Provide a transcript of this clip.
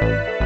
Bye.